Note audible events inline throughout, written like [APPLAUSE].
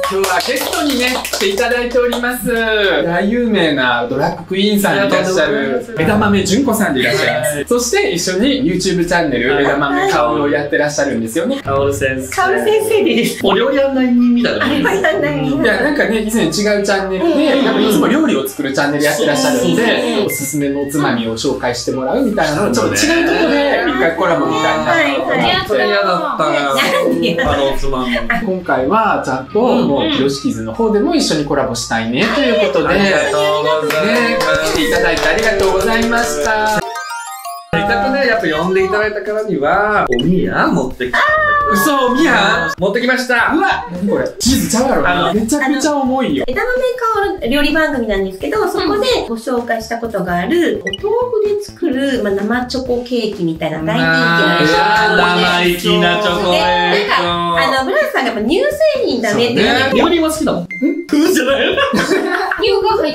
今日はゲストにね、来ていただいております。大有名なドラッグクイーンさんでいらっしゃる枝豆純子さんでいらっしゃいます。そして一緒に YouTube チャンネル枝豆香りをやってらっしゃるんですよね。カオル先生。カオル先生でです。お料理案内人みたいなもんです。あれはやんないいや、なんかね、以前違うチャンネルで、やっぱいつも料理を作るチャンネルやってらっしゃるんで、おすすめのおつまみを紹介してもらうみたいなのを、ちょっと違うところで一回コラボみたいな。はいはい本当に嫌だったなあのおつまみ。今回はちゃんともうヒロシキズの方でも一緒にコラボしたいねということで、ね、とうござ来ていただいてありがとうございました。せっかくね、やっぱ呼んでいただいたからには、おみや持ってきた。んだけど。嘘、みや持ってきました。うわ何これ。チーズちゃうやろあのめちゃくちゃ重いよ。枝豆香る料理番組なんですけど、そこでご紹介したことがある、お豆腐で作る、まあ、生チョコケーキみたいな大人気な生意気なチョコレート。あの、ブランさんがやっぱ乳製品ダメって言って、料理も好きだもん。食うんじゃない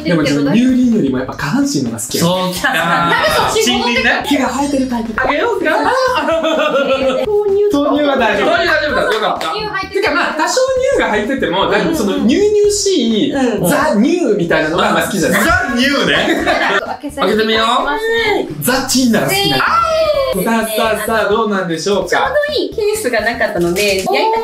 でも乳輪よりもやっぱ下半身のが好きや。そうか。森林ね。毛が生えてるタイプ。あげようか。豆乳豆乳は大丈夫。大丈夫だ。よかった。乳入ってるてかまあ多少乳が入ってても、だいぶその乳々しい、うんザ・乳みたいなのがあんま好きじゃない。ザ・ニューね。開けてみようザ・チンなら好きなの。さあさあさあどうなんでしょうか。いいケースがなかったので、焼いた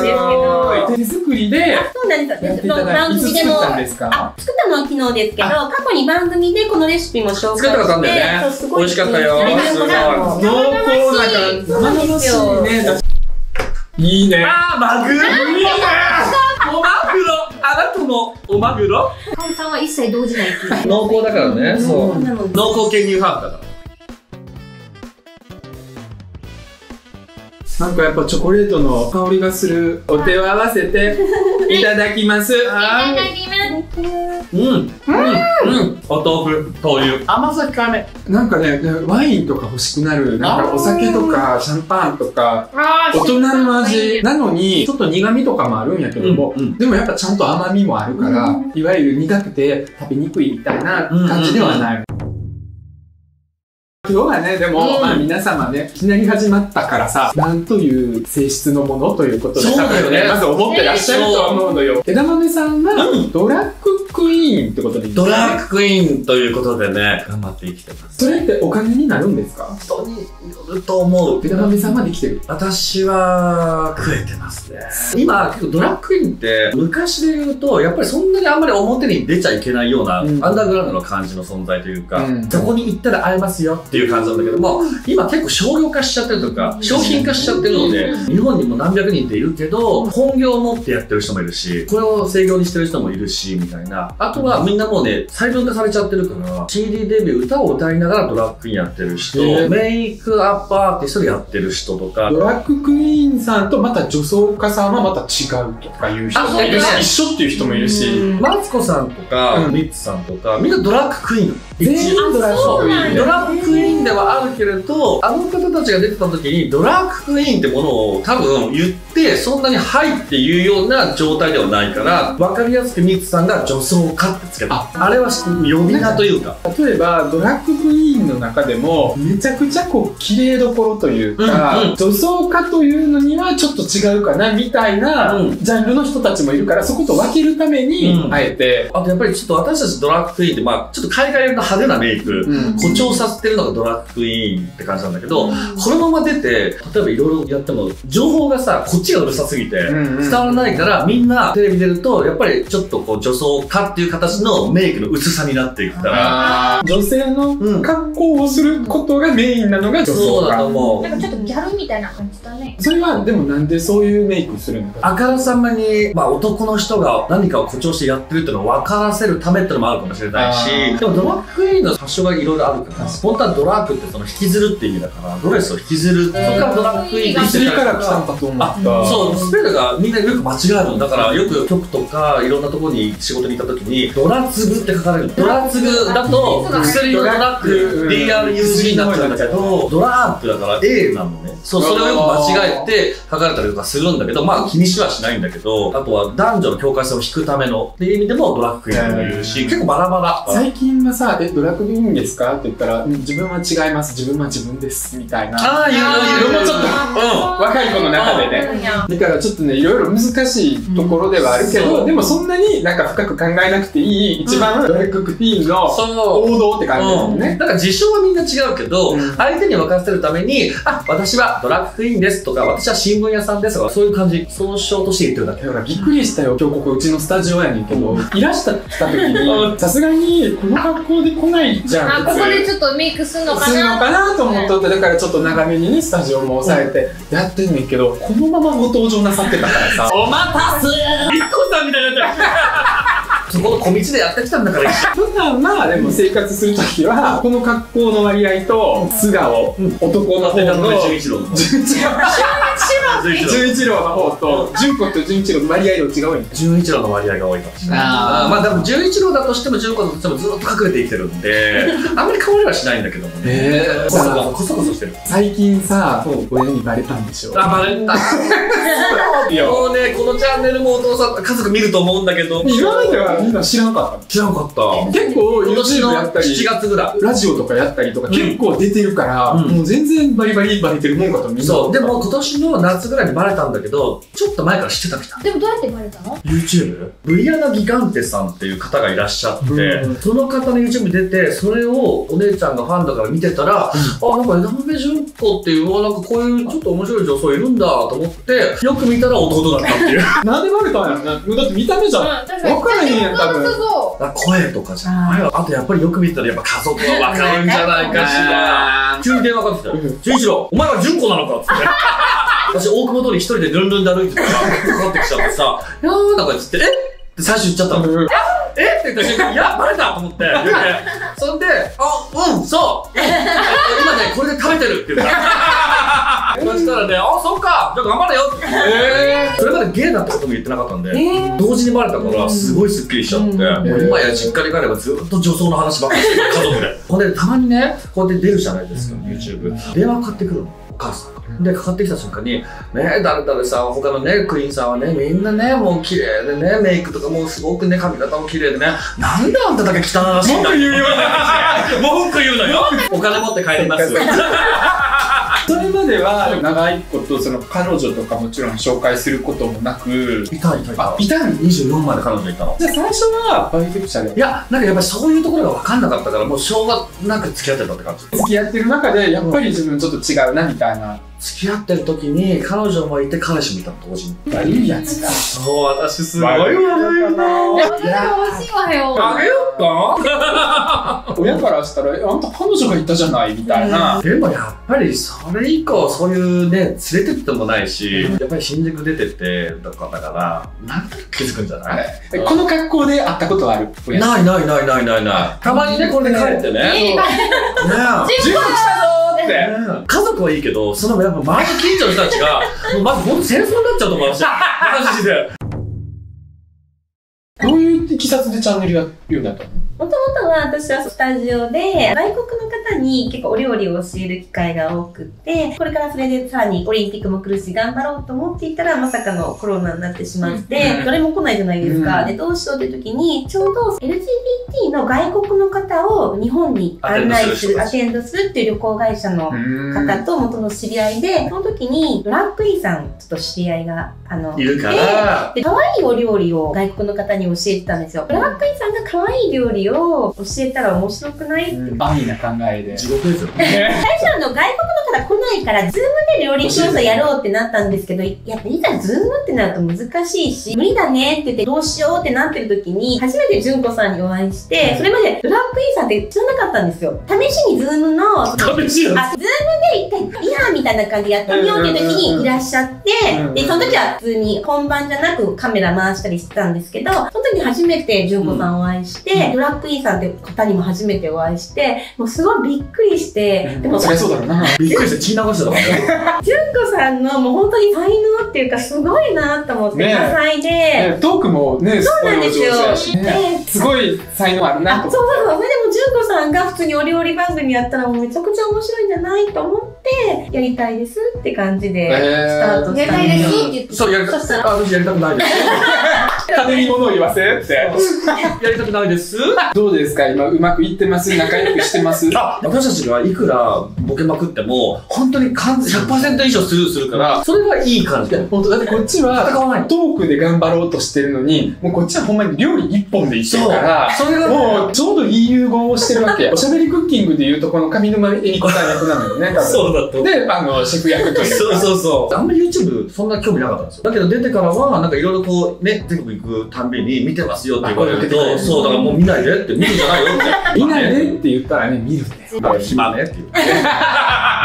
型元、えー手作りでそうなんです。番組でも作ったんですか？あ、作ったのは昨日ですけど、過去に番組でこのレシピも紹介して、作ったことあるんだよね美味しかったよ。濃厚な感じ。生々しい。ね。い。い。ね。あー、マグロ。おマグロ？あなたもおマグロ？かおりさんは一切動じない [LAUGHS] 濃厚だからね。そう。濃厚研究ハーフだから。なんかやっぱチョコレートの香りがするお手を合わせていただきます。いただきますうん。うん。うん。お豆腐、豆乳。甘さ控えめ。なんかね、ワインとか欲しくなる、なんかお酒とかシャンパンとか、あ大人の味なのに、ちょっと苦味とかもあるんやけども、うんうんでもやっぱちゃんと甘みもあるから、いわゆる苦くて食べにくいみたいな感じではない。今日はね、でも、うん。まあ皆様ね、いきなり始まったからさ、なんという性質のものということで、多分まず思ってらっしゃると思うのよ。枝豆さんは、ドラッグクイーンってことでいいドラッグクイーンということでね、頑張って生きてます。それってお金になるんですか？人によると思う。枝豆さんはできてる。私は食えてますね。今、結構ドラッグクイーンって昔で言うと、やっぱりそんなにあんまり表に出ちゃいけないような、うんアンダーグラウンドの感じの存在というか、うんそこに行ったら会えますよっていう感じなんだけども、今結構商業化しちゃってるとか、商品化しちゃってるので、日本にも何百人っているけど、本業を持ってやってる人もいるし、これを制業にしてる人もいるし、みたいな。あとはみんなもうね、細分化されちゃってるから、CD デビュー、歌を歌いながらドラッグクイーンやってる人、メイクアップアーティストでやってる人とか、ドラッグクイーンさんとまた女装家さんはまた違うとかいう人あもいるし一緒っていう人もいるし、マツコさんとか、うん。ミッツさんとか、みんなドラッグクイーン全員ドラッグクイーン。ドラッグクイーンではあるけれど、あの方たちが出てた時に、ドラッグクイーンってものを多分言って、そんなにはいっていうような状態ではないから、わかりやすくミッツさんが女装家ってつけた。あれは呼び名というか。例えばドラッグクイーンの中でもめちゃくちゃこう綺麗どころというか、うんうん。女装家というのにはちょっと違うかなみたいなうん。ジャンルの人たちもいるからそこと分けるために、うん。あえて、あとやっぱりちょっと私たちドラッグクイーンって、まあちょっと海外の派手なメイク、うん。誇張させてるのがドラッグクイーンって感じなんだけど、このまま出て、例えばいろいろやっても、情報がさ、こっちがうるさすぎて、うんうん。伝わらないから、みんなテレビ出ると、やっぱりちょっとこう女装家っていう形のメイクの薄さになっていくから、女性のうん。格好をすることがメインなのが女そうだと思う。なん。かちょっとギャルみたいな感じだね。それはでもなんでそういうメイクするのか。あからさまに、まあ、男の人が何かを誇張してやってるっていうのを分からせるためっていうのもあるかもしれないあし、ー。でもドラッグクイーンの発祥がいろいろあるから、本当はドラッグってその引きずるっていう意味だから、ドレスを引きずる。そこからドラッグクイーンって薬言ってたから来たのかと思った。そう、スペルがみんなよく間違えるの。だからよく局とかいろんなところに仕事に行った時に、ドラツグって書かれる。ドラツグだと薬のドラッグ、DRUG になっちゃうんだけど、ドラッグだから A なのね。そう、それをよく間違えて書かれたりとかするんだけど、まあ気にしはしないんだけど、あとは男女の境界線を引くためのっていう意味でもドラッグクイーンとかいるし、結構バラバラ。最近はさ、え、ドラッグクイーンですか？って言ったら、うん自分は違います、自分は自分です、みたいな。ああ、いるい。もうちょっとうん。若い子の中でね。だからちょっとね、いろいろ難しいところではあるけど、うんでもそんなになんか深く考えなくていい、一番ドラッグクイーンの。王道って感じですうん、ね。だから事象はみんな違うけど、うん。相手に分からせるために、あ、私はドラッグクイーンですとか、私は新聞屋さんですとか、そういう感じ、総称として言ってるだけ。だからびっくりしたよ、今日ここうちのスタジオやねん。けど、いらした来た時に、[LAUGHS] さすがにこの格好で来ないじゃん。あ、ここでちょっとメイクすんのかするのなかなと思っとって、だからちょっと長めにね、スタジオも抑えてやってんねんけど、このままご登場なさってたからさ、お待たせ一個さんみたいになっちゃう。そこの小道でやってきたんだから、普段はでも生活するときは、この格好の割合と素顔、男の方の、純一郎の。純一郎純一郎の方と、純子と純一郎の割合の違うやん。純一郎の割合が多いかもしれない。あーまあでも純一郎だとしても純子だとしてもずっと隠れて生きてるんで、[LAUGHS] あんまり変わりはしないんだけどもね。えーこそこそこそこそしてる。最近さ、親にバレたんでしょあ、バレた。もうね、このチャンネルもお父さん、家族見ると思うんだけど。今まではみんな知らんかった知らんかった。結構今年 YouTube のやったり7月ぐらい。ラジオとかやったりとかん結構出てるから、うんもう全然バリバリバレてるもんかとみんなそう、でも今年の夏ぐらいにバレたんだけど、ちょっと前から知ってたみたい。でもどうやってバレたの？YouTube? ブリアナ・ギガンテさんっていう方がいらっしゃって、うんその方の YouTube 出て、それをお姉ちゃんがファンだから見てたら、あ、なんか枝豆純子っていう、あなんかこういうちょっと面白い女装いるんだと思って、よく見たら弟だったっていう。[LAUGHS] なんでバレたんやろなだって見た目じゃん、うん、確かに。分からへんやん多分声とかじゃないあとやっぱりよく見てたらやっぱ家族はわかるんじゃないかしら。急に電話かかってきたよ。純一郎、お前は純子なのかっつって。私、大久保通り一人でルンルンで歩いてたら、[LAUGHS] かかってきちゃってさ、いやーなんか言って、え？って最初言っちゃったの。うんえって言った瞬間に、いや、バレたと思って。言ってそんで、あ、うん、そう。[LAUGHS] 今ね、これで食べてるって言った。[LAUGHS] そしたらね、あ、そっか、じゃあ頑張れよって。えそれまでゲイだってことも言ってなかったんで、え同時にバレたから、すごいスッキリしちゃって、うんもう今や実家に帰ればずっと女装の話ばっかりしてる、家族で。ほんで、たまにね、こうやって出るじゃないですか、YouTube。電話かかってくるの。お母さん。で、かかってきた瞬間に、ねえ、誰々さん、他のね、クイーンさんはね、みんなね、もう綺麗でね、メイクとかもうすごくね、髪型も綺麗でね、なんであんただけ汚らしいんだ文句言うよ文句言うのよお金持って帰ります。[LAUGHS] それまでは長いことその彼女とかもちろん紹介することもなくいたいたいたあ。いたん24まで彼女いたの。じゃあ最初はバイセクシャルいや、なんかやっぱりそういうところが分かんなかったから、もうしょうがなく付き合ってたって感じ。付き合ってる中でやっぱり自分ちょっと違うなみたいな付き合ってる時に彼女もいて彼氏もいたの同時に。悪いやつだ。そう、私すごい悪いう。でも私が欲しいわよ。あげようか？[LAUGHS] 親からしたらえあんた彼女がいたじゃないみたいな。でもやっぱりそれ以降そういうね、連れてってもないし、やっぱり新宿出てってだから、だからなんとなく気づくんじゃない？えこの格好で会ったことある？親。ないないないないないない。たまにね、これで帰ってね。ねえ。来たぞーってね家族はいいけど、そのやっぱ周りの近所の人たちが、[LAUGHS] もうまず本当戦争になっちゃうと思う私。マジで。どういういきさつでチャンネルやるようになったの？もともとは私はスタジオで外国の方に結構お料理を教える機会が多くって、これからそれでさらにオリンピックも来るし頑張ろうと思っていたらまさかのコロナになってしまって、うん。どれも来ないじゃないですか。うん。で、どうしようって時に、ちょうど LGBT の外国の方を日本に案内する、アアテンドするっていう旅行会社の方と元の知り合いで、その時にドラッグインさん、ちょっと知り合いが、あの、いるから、で、可愛いお料理を外国の方に教えてたんですよ。ブラックインさんが可愛い料理を教えたら面白くない、安易な考えで。地獄ですよ。[LAUGHS] 最初あの外国の方来ないから、 Zoom で料理教室やろうってなったんですけど、やっぱいざ Zoom ってなると難しいし、無理だねって言ってどうしようってなってる時に、初めて純子さんにお会いして、それまでドラァグクイーンさんって知らなかったんですよ。試しに Zoom の、試しやあ、 Zoom で一回、いやーみたいな感じでやってみようっていう時にいらっしゃってで、その時は普通に本番じゃなくカメラ回したりしてたんですけど、その時に初めて純子さんお会いして、ドラァグクイーンさんって方にも初めてお会いして、もうすごいびっくりして、でも、そりゃそうだろうなびっくりして血流してたもん。ね。[LAUGHS] 純子さんのもう本当に才能っていうかすごいなと思って、ね。え多彩で、ね。トークもねすそうごいお上手なんですよ。だしね。ですごい才能あるなあ、そうそうそう。それでも純子さんが普通にお料理番組やったらもうめちゃくちゃ面白いんじゃないと思って、って、やりたいですって感じで、スタートしたやりたいですって。言って。そう、やりたそしたら、あ、私やりたくないです。[LAUGHS] 金に物を言わせって。やりたくないです。どうですか？今うまくいってます？仲良くしてます？あ、私たちがいくらボケまくっても、本当に完全100%以上スルーするから、それはいい感じで。本当だってこっちはトークで頑張ろうとしてるのに、もうこっちはほんまに料理一本でいってるから、それがねもうちょうどいい融合をしてるわけ。おしゃべりクッキングでいうとこの上沼恵美子さん役なのよね、多分。そうだと。で、あの、シェフ役というか。そうそうそう。あんまり YouTube そんな興味なかったんですよ。だけど出てからは、なんかいろいろこう、ね、全国行くたんびに見てますよって言われると、そう、だからもう見ないでって、見るんじゃないよって。[LAUGHS] 見ないでって言ったらね、見るね。あ暇ねっていう。[LAUGHS]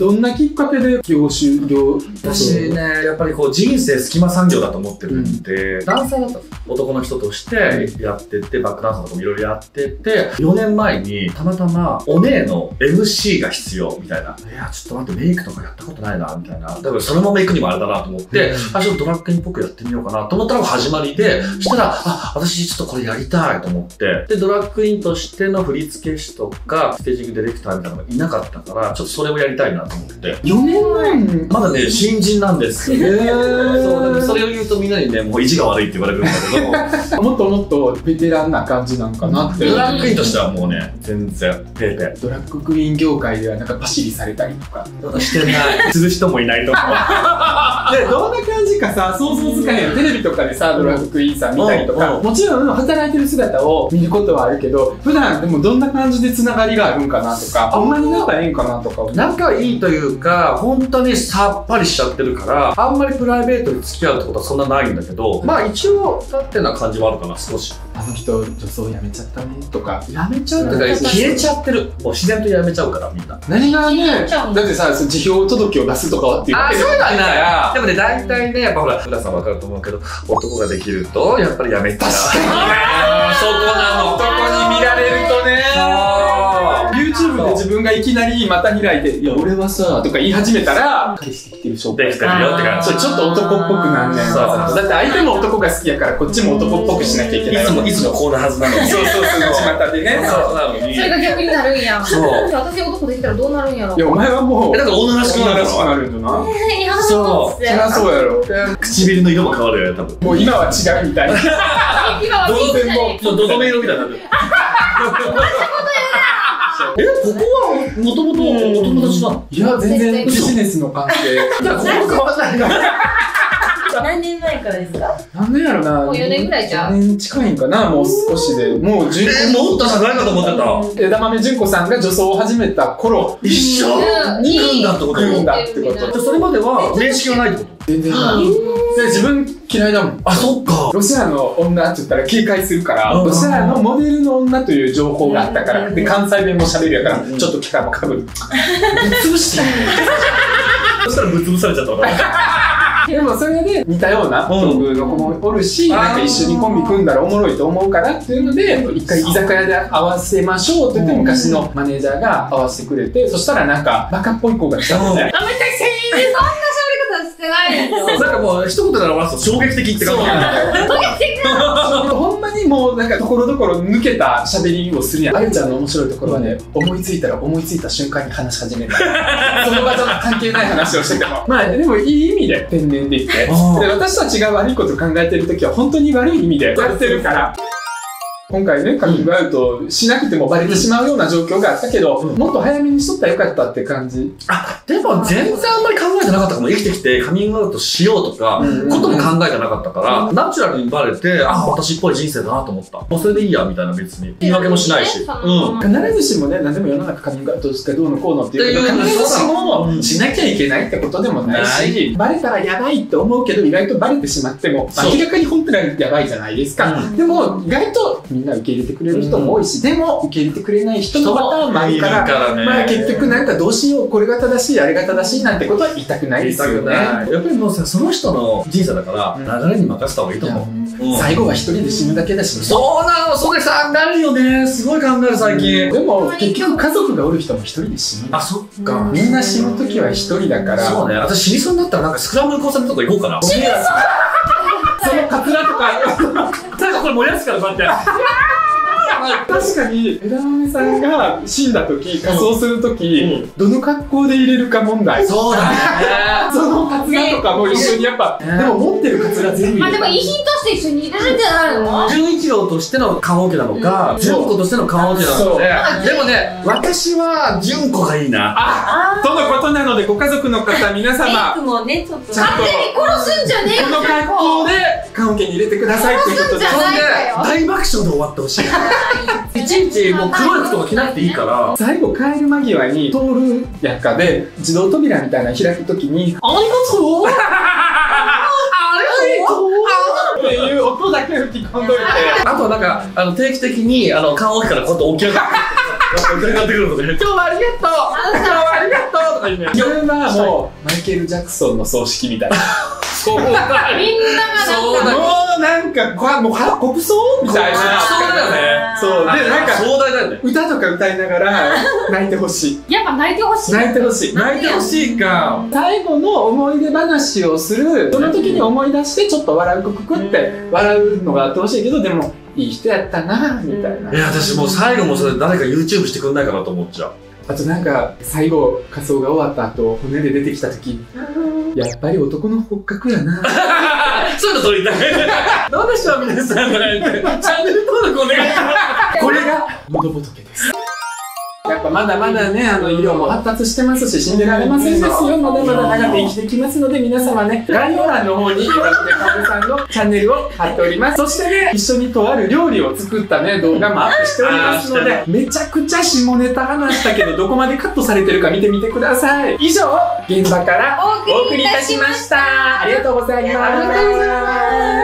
どんなきっかけで業種、業、私ね、やっぱりこう人生隙間産業だと思ってるんで、ダンサーだった男の人としてやってて、バックダンサーとかもいろいろやってて、4年前にたまたまお姉の MC が必要みたいな。いや、ちょっと待って、メイクとかやったことないな、みたいな。だからそのまま行くにもあれだなと思って、あ、ちょっとドラッグインっぽくやってみようかなと思ったのが始まりで、そしたら、あ、私ちょっとこれやりたいと思って、で、ドラッグインとしての振付師とか、ステージングディレクターみたいなのがいなかったから、ちょっとそれをやりたいなと思って。4年前に、まだね、新人なんですよ。へーそう、それを言うとみんなにね、もう意地が悪いって言われるんだけど、[LAUGHS] もっともっとベテランな感じなんかなって。ドラッグインとしてはもうね、全然、ペーペドラッグクイーン業界ではなんかパシリされたりとか。ー。してない。[LAUGHS] する人もいないと思う。[LAUGHS] で、どんな感じかさ、想像つかへん。テレビとかでさ、ドラッグクイーンさん見たりとか、うんもちろん働いてる姿を見ることはあるけど、普段でもどんな感じでつながりがあるんかなとか、ほんまに仲ええんかなとか。仲いいというか、本当にさっぱりしちゃってるから、あんまりプライベートに付き合うってことはそんなないんだけど、まあ一応、立ってな感じはあるかな、少し。あの人、女装やめちゃったねとか。やめちゃうっていうか、うん消えちゃってる。もう自然とやめちゃうから、みんな。何がね、だってさ、辞表届を出すとかっていうわけでもないから、でもね、大体ね、やっぱほら、浦さんわかると思うけど、男ができると、やっぱりやめちゃう。確かにねそこなの。男に見られるとねそう YouTube で自分がいきなりまた開いて、いや、俺はさ、とか言い始めたら、彼氏できてる証拠できてるよって感じそ。れちょっと男っぽくなんねん。そうだって相手も男が好きやから、こっちも男っぽくしなきゃいけない。いつも、いつもこうなはずなのに。そうそうそう、巷でね。そうなのに。それが逆になるんや。そう私男できたらどうなるんやろい。や、お前はもう、えだから女らしくなる女らしくなるんじゃないいやそうそりゃそうやろ。唇の色も変わるよね、多分。もう今は違うみたいな。今はピンクじゃねそう、どどめ色みたいになる。え、ここはもともとお友達なのいや、全然ビジネスの関係。[LAUGHS] じゃあ、ここ変わんないの何年前からですか？何年やろな。もう四年ぐらいじゃん。4年近いんかな、もう少しで。もう純え、もっと長いかと思ってた。枝豆純子さんが女装を始めた頃。一緒？うん。に来るんだってこと？来るんだってこと。それまでは面識がないって。こと全然ない。で自分嫌いだもん。あ、そっか。ロシアの女って言ったら警戒するから、うん。ロシアのモデルの女という情報があったから、で、関西弁も喋るやから、うん。ちょっとキャラもかぶる。ぶっ潰してそしたらぶっ潰されちゃったわ。[LAUGHS] でもそれで似たような境遇の子もおるし、なんか一緒にコンビ組んだらおもろいと思うからっていうので、一回居酒屋で合わせましょうって言ってうん昔のマネージャーが合わせてくれて、そしたらなんかバカっぽい子が来たん。な喋り方してないよ。なんかもう一言で表すと衝撃的って感じほんまにもうなんかところどころ抜けた喋りをするやん。あるちゃんの面白いところはね、思いついたら思いついた瞬間に話し始める。[LAUGHS] その場との関係ない話をしてても。まあでもいい意味で天然でいって。で私たちが悪いこと考えてるときは本当に悪い意味でやってるから。今回ね、カミングアウトしなくてもバレてしまうような状況があったけど、うんもっと早めにしとったらよかったって感じ。あ、でも全然あんまり考えてなかったかも。生きてきてカミングアウトしようとか、うんことも考えてなかったから、ナチュラルにバレて、あ、私っぽい人生だなと思った。もうそれでいいや、みたいな別に。言い訳もしないし。ねうん。必ずしもね、何でも世の中カミングアウトしてどうのこうのっていうけど、必ずしうもんしなきゃいけないってことでもないなし、バレたらやばいって思うけど、意外とバレてしまっても、明らかに本当にやばいじゃないですか。うんでも、意外とみんな受け入れてくれる人も多いし、でも受け入れてくれない人のパターンもあるから、らねまあ結局なんかどうしよう、これが正しい、あれが正しいなんてことは言いたくないですよね。やっぱりもうさ、その人の人生だから、流れに任せた方がいいと思う。うん最後は一人で死ぬだけだし、そうなの、それ考えるよね。すごい考える、最近。でも結局家族がおる人も一人で死ぬ。あ、そっか。みんな死ぬ時は一人だから、そうね。私死にそうになったらなんかスクランブル交差点とか行こうかな。死にそそのカツラとか、[LAUGHS] なんかこれ燃やすから、こうやって。確かに。枝豆さんが死んだ時仮装する時、うどの格好で入れるか問題そうだね。そのカツラとかも一緒に。やっぱ、でも持ってるカツラ全部あでも遺品として一緒に。入れるんじゃないの純一郎としての棺桶なのか、純子としての棺桶なのかで、もね、私は純子がいいな。あとのことなのでご家族の方皆様もね、ちょっと。勝手に。殺すんじゃねえよこの格好で棺桶に入れてくださいということでで、大爆笑で終わってほしい。いちいちもう黒い服とか着なくていいから、最後帰る間際に通るやんか。で自動扉みたいなの開くときに「ありがとう!」っていう音だけ吹き込んどいてあとはなんか、あの、定期的に、あの、棺桶からこうやって起き上がって、伺ってくるので、今日はありがとう今日はありがとうとか言うねそれ？はもうマイケル・ジャクソンの葬式みたいなそうだみんながそうだもうなんかこわもうは国葬みたいなそうだよね。そうでなんか壮大だよね。歌とか歌いながら泣いてほしいやっぱ泣いてほしい。泣いてほしい泣いてほしいか。最後の思い出話をするその時に思い出してちょっと笑うくくくって笑うのがあってほしいけどでもいい人やったなみたいないや、私もう最後もそれ誰か YouTube してくんないかなと思っちゃう。あとなんか最後仮装が終わった後骨で出てきた時やっぱり男の骨格やな [LAUGHS] そういうの撮りたい。[LAUGHS] どうでしょう、皆さん。[LAUGHS] チャンネル登録お願いします。これが喉仏ですやっぱまだまだね、あの医療も発達してますし、死んでられませんですよ。まだまだ長く生きてきますので、皆様ね、概要欄の方に、岩手かぶさんのチャンネルを貼っております。そしてね、一緒にとある料理を作ったね、動画もアップしておりますので、めちゃくちゃ下ネタ話したけど、どこまでカットされてるか見てみてください。以上、現場からお送りいたしましたありがとうございます。ありがとうございます